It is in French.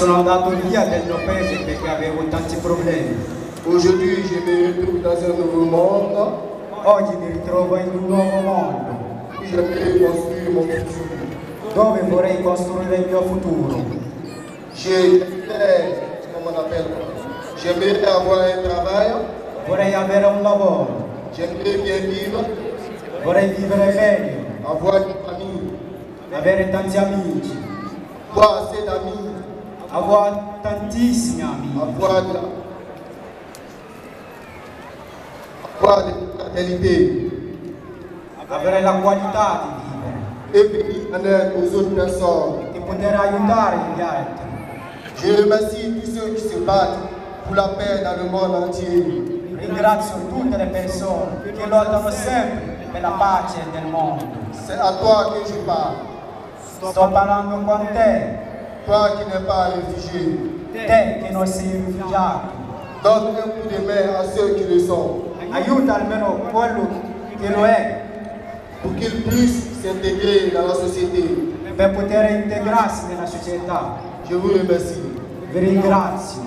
Andato via del mio paese perché avevo tanti problemi. Aujourd'hui, je me retrouve dans un nouveau monde. Oggi mi ritrovo in un nuovo mondo J'aimerais construire mon futur. dove vorrei costruire il mio futuro? J'aimerais, comment on appelle J'aimerais avoir un travail. Vorrei avere un lavoro, J'aimerais bien vivre. vorrei vivere bene, Avoir une famille. avere tanti amici, Avoir assez d'amis. Avoir amici, Avoir. Avoir la fraternité. avere la qualità di vivere en aide aux autres personnes. e poter aiutare gli altri. Je remercie tous ceux qui se battent pour la paix dans le monde entier. Ringrazio tutte le persone che lottano sempre per la pace del mondo. C'est à toi que je parle. Sto parlando con te, Toi qui n'es pas réfugié. te che non sei rifugiato. Donne un coup de main à ceux qui le sont. Aiuta almeno quello che lo è Pour qu'ils puissent s'intégrer dans la société. per poter integrarsi nella società. Je vous remercie. Vi ringrazio.